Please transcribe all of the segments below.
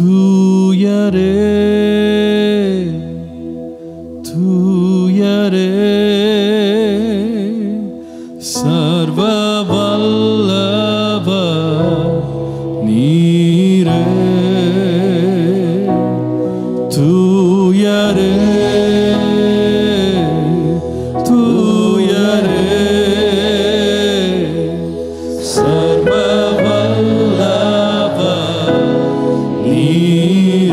tu yare tu yare sarva vallava nire. Tu yare tu yare sarva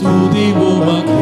두디보마게